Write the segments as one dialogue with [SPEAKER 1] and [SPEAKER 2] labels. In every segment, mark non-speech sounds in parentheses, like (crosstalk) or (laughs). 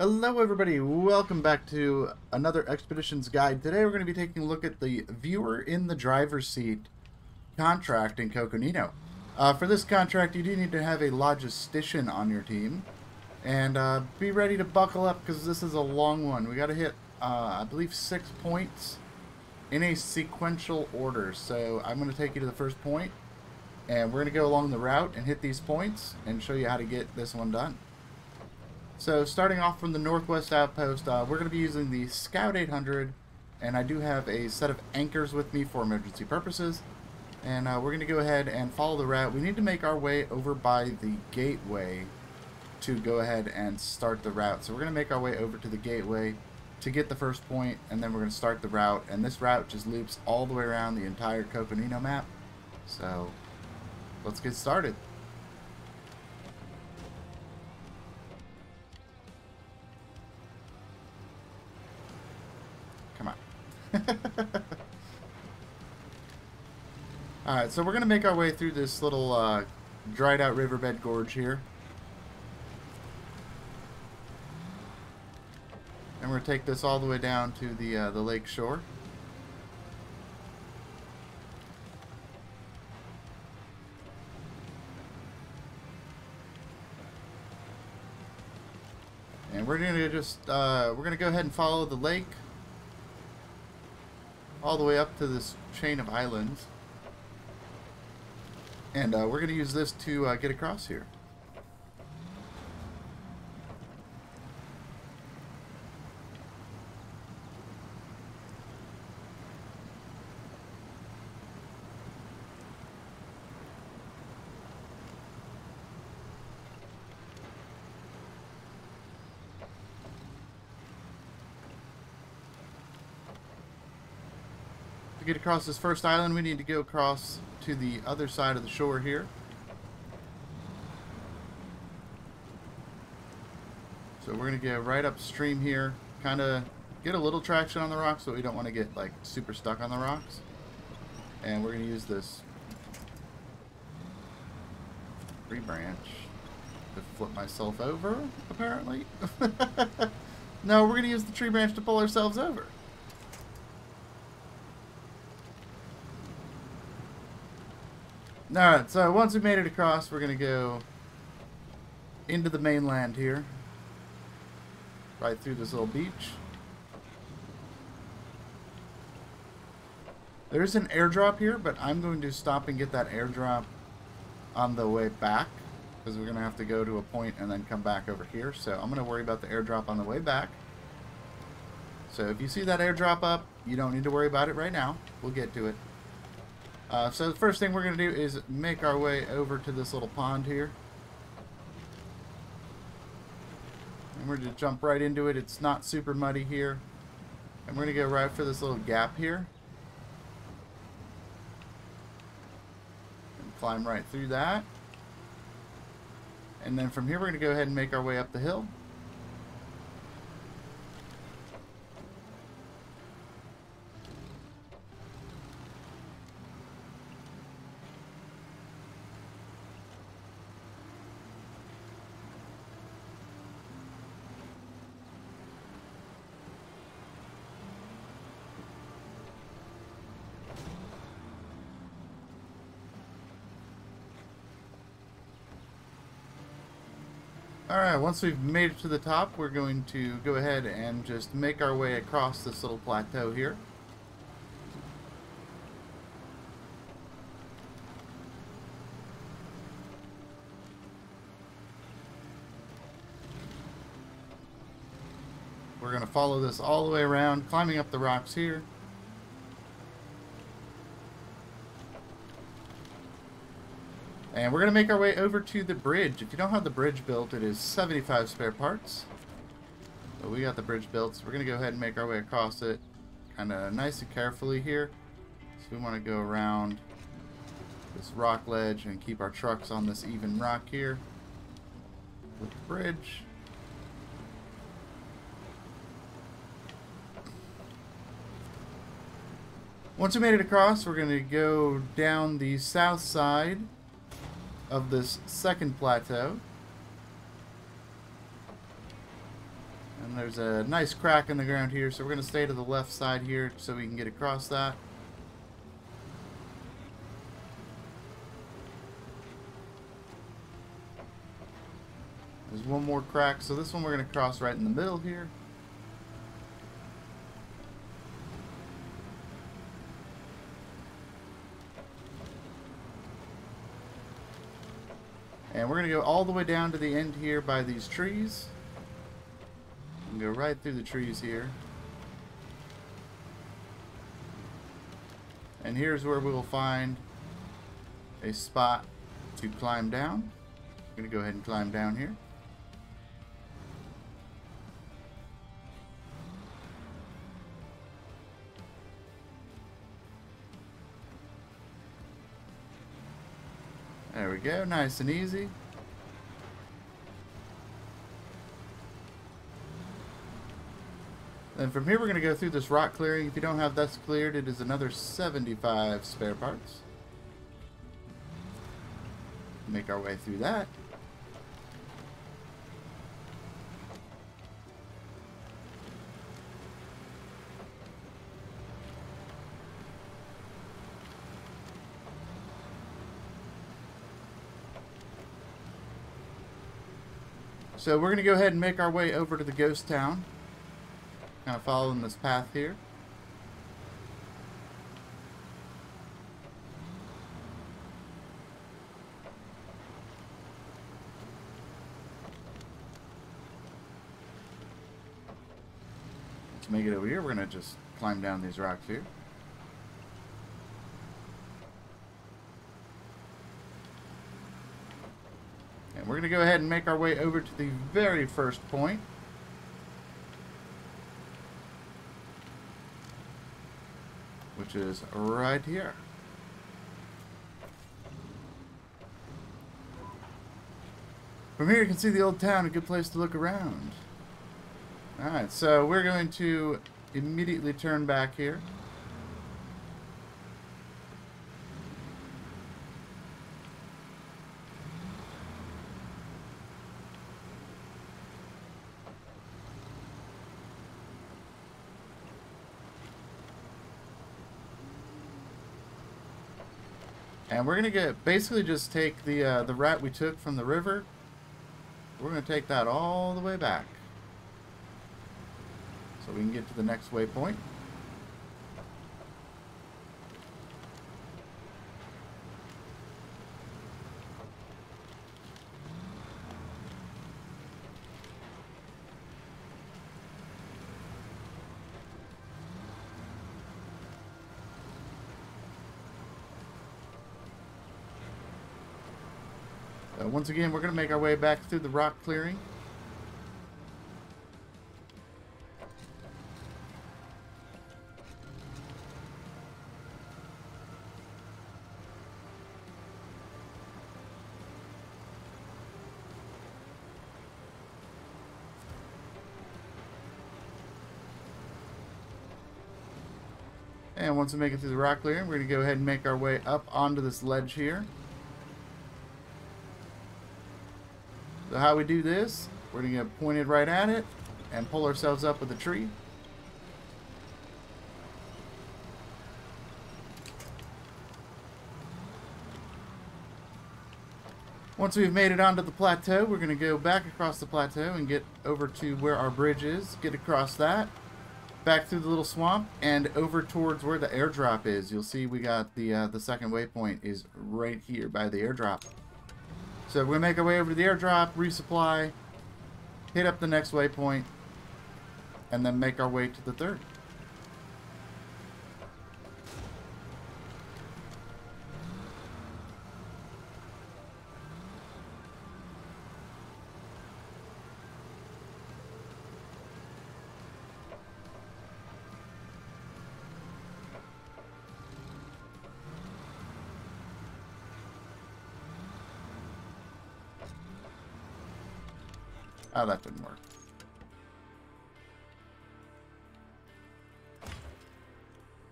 [SPEAKER 1] Hello everybody, welcome back to another Expeditions Guide. Today we're going to be taking a look at the Viewer in the Driver's Seat contract in Coconino. Uh, for this contract you do need to have a logistician on your team. And uh, be ready to buckle up because this is a long one. We got to hit, uh, I believe, six points in a sequential order. So I'm going to take you to the first point and we're going to go along the route and hit these points and show you how to get this one done. So starting off from the northwest outpost, uh, we're going to be using the Scout 800, and I do have a set of anchors with me for emergency purposes. And uh, we're going to go ahead and follow the route. We need to make our way over by the gateway to go ahead and start the route. So we're going to make our way over to the gateway to get the first point, and then we're going to start the route. And this route just loops all the way around the entire Coconino map. So let's get started. So we're going to make our way through this little uh, dried out riverbed gorge here. And we're going to take this all the way down to the, uh, the lake shore. And we're going to just, uh, we're going to go ahead and follow the lake all the way up to this chain of islands. And uh, we're going to use this to uh, get across here. Across this first island, we need to go across to the other side of the shore here. So we're going to go right upstream here, kind of get a little traction on the rocks, but we don't want to get like super stuck on the rocks. And we're going to use this tree branch to flip myself over, apparently. (laughs) no, we're going to use the tree branch to pull ourselves over. Alright, so once we made it across, we're going to go into the mainland here. Right through this little beach. There's an airdrop here, but I'm going to stop and get that airdrop on the way back. Because we're going to have to go to a point and then come back over here. So I'm going to worry about the airdrop on the way back. So if you see that airdrop up, you don't need to worry about it right now. We'll get to it. Uh, so the first thing we're going to do is make our way over to this little pond here. And we're going to jump right into it. It's not super muddy here. And we're going to go right for this little gap here. And climb right through that. And then from here we're going to go ahead and make our way up the hill. Alright, once we've made it to the top, we're going to go ahead and just make our way across this little plateau here. We're going to follow this all the way around, climbing up the rocks here. And we're going to make our way over to the bridge. If you don't have the bridge built, it is 75 spare parts. But we got the bridge built, so we're going to go ahead and make our way across it kind of nice and carefully here. So we want to go around this rock ledge and keep our trucks on this even rock here with the bridge. Once we made it across, we're going to go down the south side of this second plateau. And there's a nice crack in the ground here, so we're going to stay to the left side here so we can get across that. There's one more crack, so this one we're going to cross right in the middle here. And we're going to go all the way down to the end here by these trees. And go right through the trees here. And here's where we will find a spot to climb down. I'm going to go ahead and climb down here. Go, nice and easy. Then from here we're going to go through this rock clearing. If you don't have this cleared, it is another 75 spare parts. Make our way through that. So we're going to go ahead and make our way over to the ghost town. Kind of following this path here. To make it over here, we're going to just climb down these rocks here. Going to go ahead and make our way over to the very first point. Which is right here. From here you can see the old town, a good place to look around. Alright, so we're going to immediately turn back here. And we're gonna get basically just take the uh, the rat we took from the river. We're gonna take that all the way back, so we can get to the next waypoint. Once again, we're going to make our way back through the rock clearing. And once we make it through the rock clearing, we're going to go ahead and make our way up onto this ledge here. How we do this, we're going to get pointed right at it and pull ourselves up with a tree. Once we've made it onto the plateau, we're going to go back across the plateau and get over to where our bridge is, get across that, back through the little swamp, and over towards where the airdrop is. You'll see we got the uh, the second waypoint is right here by the airdrop. So to make our way over to the airdrop, resupply, hit up the next waypoint, and then make our way to the third. Oh, that didn't work.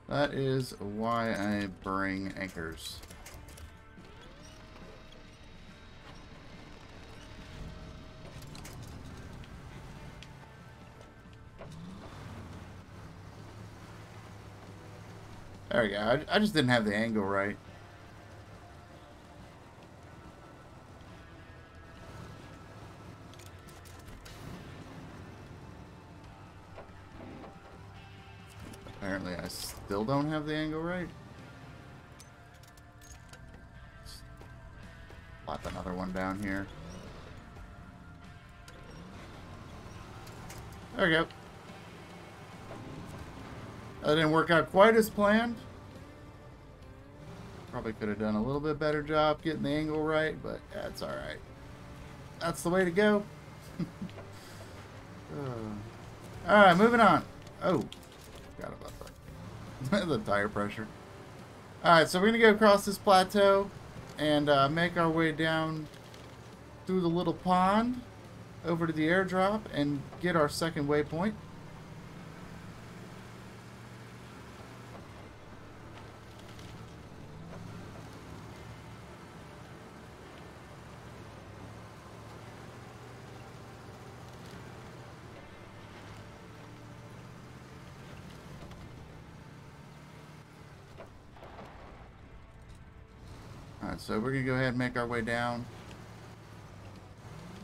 [SPEAKER 1] That is why I bring anchors. There we go. I, I just didn't have the angle right. Still don't have the angle right. Slap another one down here. There we go. That didn't work out quite as planned. Probably could have done a little bit better job getting the angle right, but that's alright. That's the way to go. (laughs) uh, Alright, moving on. Oh, forgot about. (laughs) the tire pressure. Alright, so we're going to go across this plateau and uh, make our way down through the little pond over to the airdrop and get our second waypoint. So we're going to go ahead and make our way down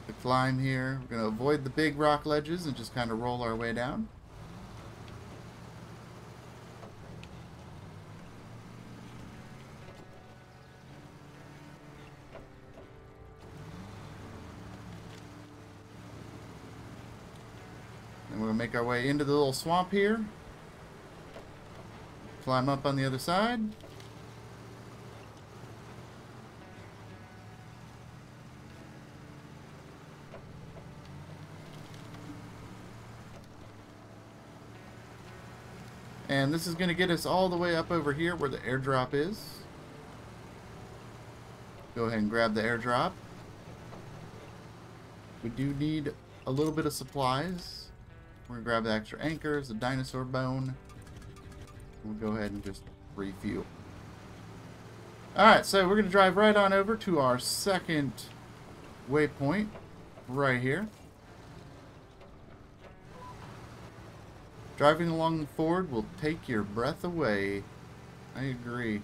[SPEAKER 1] the climb here. We're going to avoid the big rock ledges and just kind of roll our way down. And to make our way into the little swamp here. Climb up on the other side. And this is going to get us all the way up over here where the airdrop is. Go ahead and grab the airdrop. We do need a little bit of supplies. We're going to grab the extra anchors, the dinosaur bone. We'll go ahead and just refuel. Alright, so we're going to drive right on over to our second waypoint right here. Driving along the Ford will take your breath away. I agree.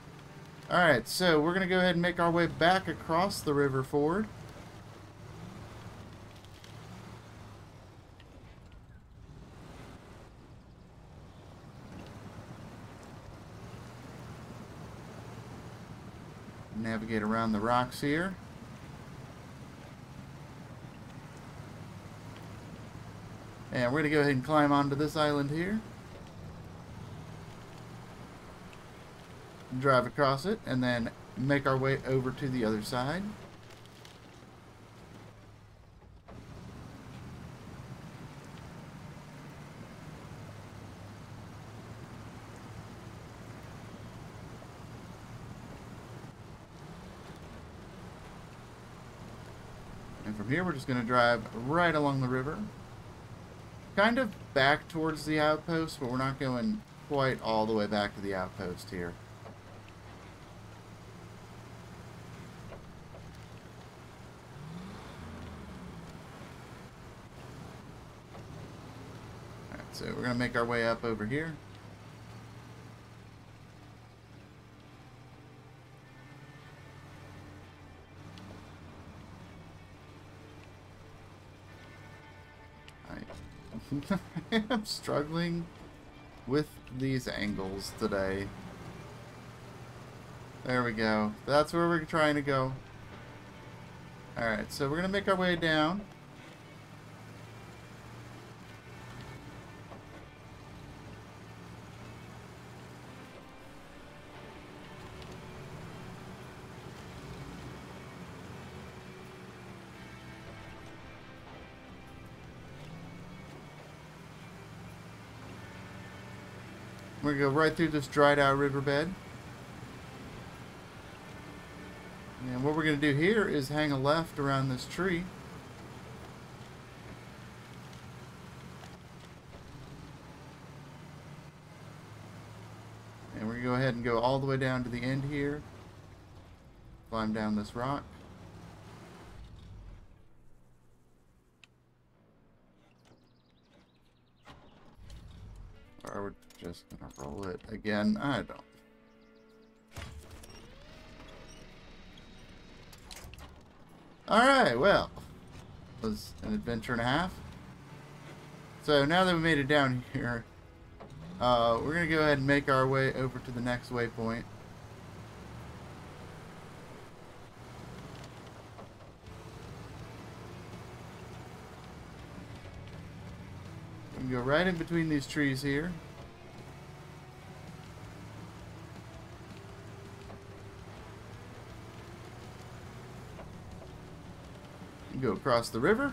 [SPEAKER 1] Alright, so we're going to go ahead and make our way back across the River Ford. Navigate around the rocks here. And we're going to go ahead and climb onto this island here. Drive across it and then make our way over to the other side. And from here we're just going to drive right along the river kind of back towards the outpost, but we're not going quite all the way back to the outpost here. Alright, so we're going to make our way up over here. (laughs) I'm struggling with these angles today. There we go. That's where we're trying to go. Alright, so we're going to make our way down. We're going to go right through this dried out riverbed. And what we're going to do here is hang a left around this tree. And we're going to go ahead and go all the way down to the end here. Climb down this rock. just gonna roll it again. I don't. Alright, well. Was an adventure and a half. So now that we made it down here, uh, we're gonna go ahead and make our way over to the next waypoint. go right in between these trees here. Go across the river.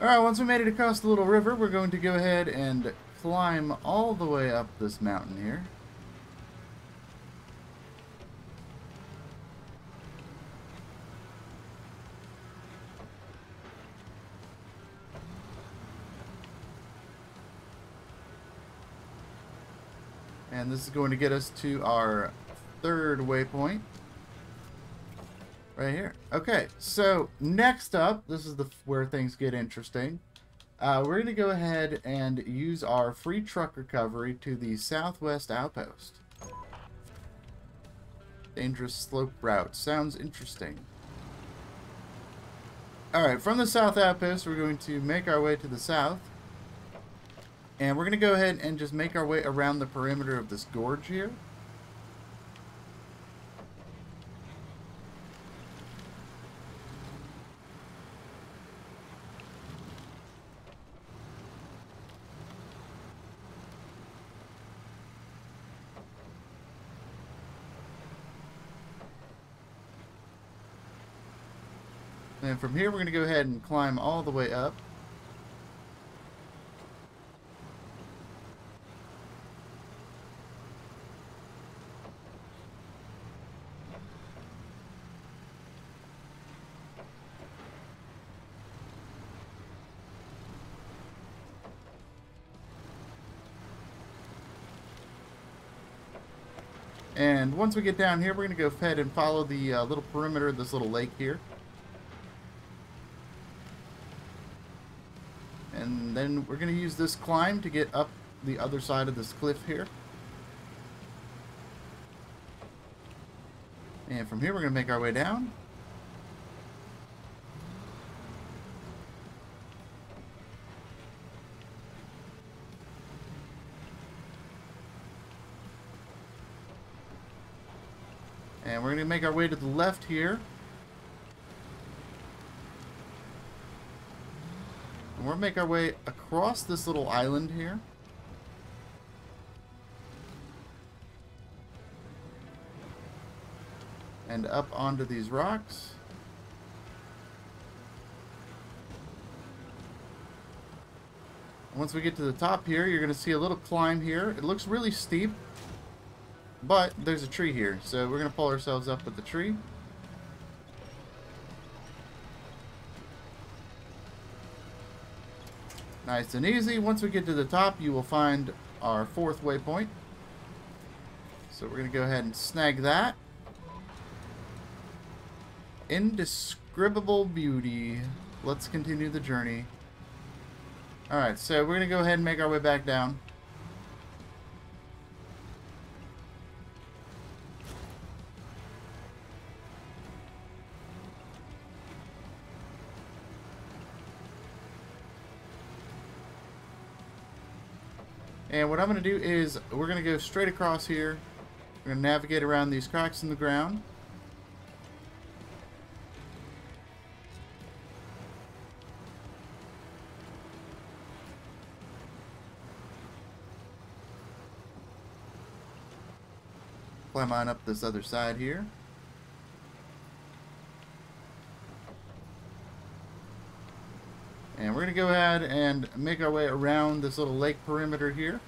[SPEAKER 1] Alright, once we made it across the little river, we're going to go ahead and climb all the way up this mountain here. And this is going to get us to our third waypoint. Right here. Okay, so next up, this is the where things get interesting. Uh, we're going to go ahead and use our free truck recovery to the southwest outpost. Dangerous slope route. Sounds interesting. Alright, from the south outpost, we're going to make our way to the south. And we're going to go ahead and just make our way around the perimeter of this gorge here. And from here, we're going to go ahead and climb all the way up. And once we get down here, we're going to go ahead and follow the uh, little perimeter of this little lake here. And then we're going to use this climb to get up the other side of this cliff here. And from here, we're going to make our way down. Make our way to the left here. And we'll make our way across this little island here. And up onto these rocks. Once we get to the top here, you're going to see a little climb here. It looks really steep, but there's a tree here, so we're going to pull ourselves up with the tree. Nice and easy. Once we get to the top, you will find our fourth waypoint. So we're going to go ahead and snag that. Indescribable beauty. Let's continue the journey. Alright, so we're going to go ahead and make our way back down. And what I'm going to do is we're going to go straight across here. We're going to navigate around these cracks in the ground. Climb on up this other side here. And we're going to go ahead and make our way around this little lake perimeter here.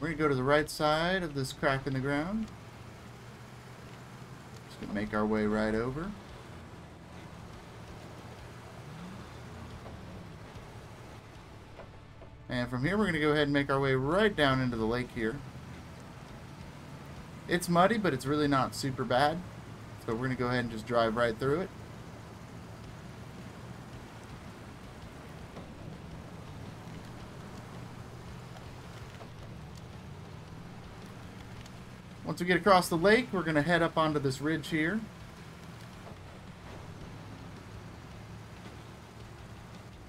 [SPEAKER 1] We're going to go to the right side of this crack in the ground. Just going to make our way right over. And from here, we're going to go ahead and make our way right down into the lake here. It's muddy, but it's really not super bad. So we're going to go ahead and just drive right through it. Once we get across the lake, we're going to head up onto this ridge here.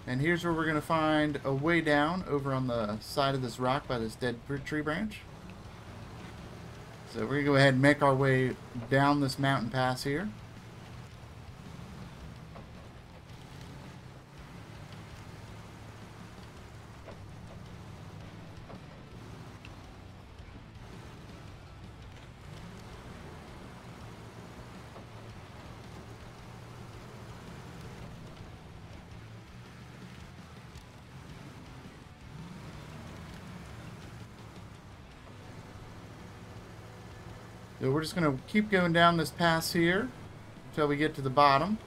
[SPEAKER 1] And here's where we're going to find a way down over on the side of this rock by this dead tree branch. So we're going to go ahead and make our way down this mountain pass here. So we're just going to keep going down this pass here until we get to the bottom.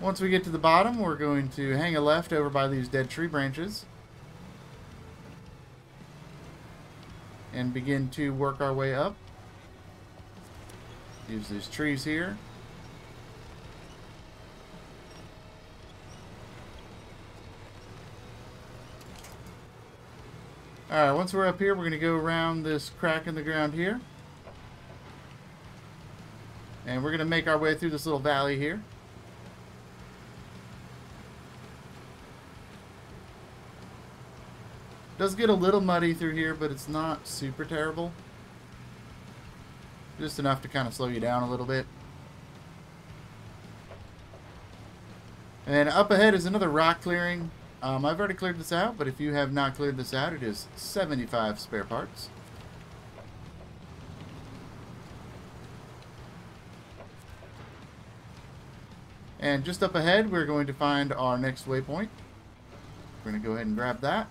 [SPEAKER 1] Once we get to the bottom, we're going to hang a left over by these dead tree branches. And begin to work our way up. Use these trees here. Alright, once we're up here, we're going to go around this crack in the ground here. And we're going to make our way through this little valley here. does get a little muddy through here, but it's not super terrible. Just enough to kind of slow you down a little bit. And up ahead is another rock clearing. Um, I've already cleared this out, but if you have not cleared this out, it is 75 spare parts. And just up ahead, we're going to find our next waypoint. We're going to go ahead and grab that.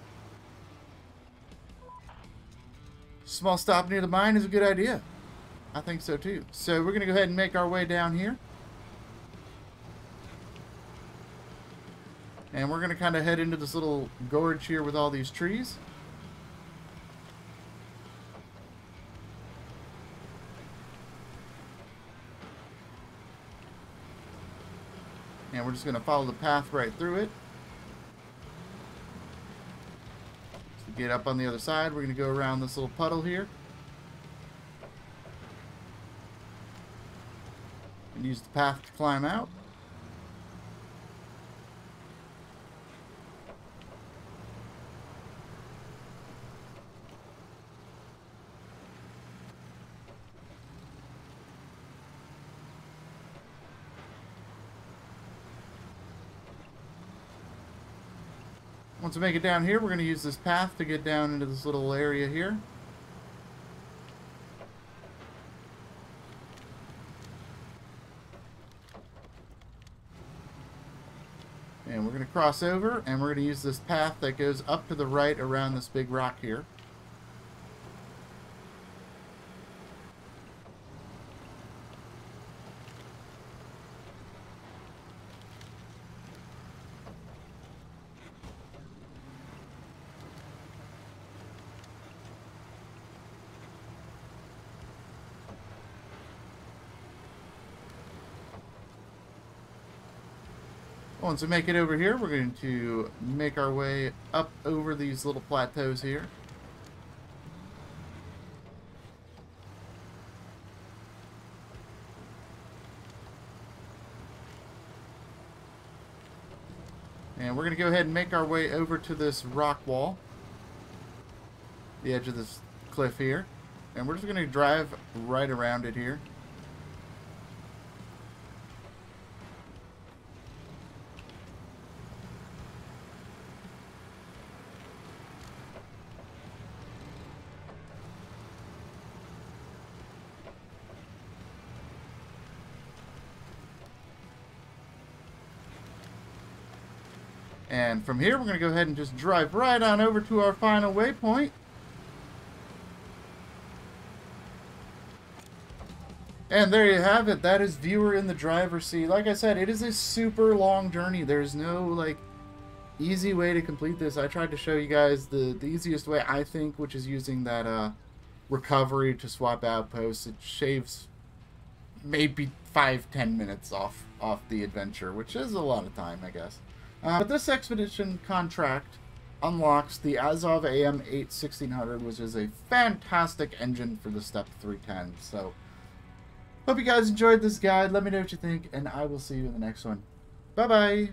[SPEAKER 1] Small stop near the mine is a good idea. I think so too. So we're going to go ahead and make our way down here. And we're going to kind of head into this little gorge here with all these trees. And we're just going to follow the path right through it. To get up on the other side, we're going to go around this little puddle here. And use the path to climb out. Once we make it down here, we're going to use this path to get down into this little area here. And we're going to cross over, and we're going to use this path that goes up to the right around this big rock here. Once we make it over here, we're going to make our way up over these little plateaus here. And we're going to go ahead and make our way over to this rock wall. The edge of this cliff here. And we're just going to drive right around it here. And from here, we're going to go ahead and just drive right on over to our final waypoint. And there you have it. That is viewer in the driver's seat. Like I said, it is a super long journey. There's no, like, easy way to complete this. I tried to show you guys the, the easiest way, I think, which is using that uh, recovery to swap outposts. It shaves maybe five, ten minutes off, off the adventure, which is a lot of time, I guess. Uh, but this expedition contract unlocks the Azov AM8 1600, which is a fantastic engine for the Step 310. So, hope you guys enjoyed this guide. Let me know what you think, and I will see you in the next one. Bye-bye!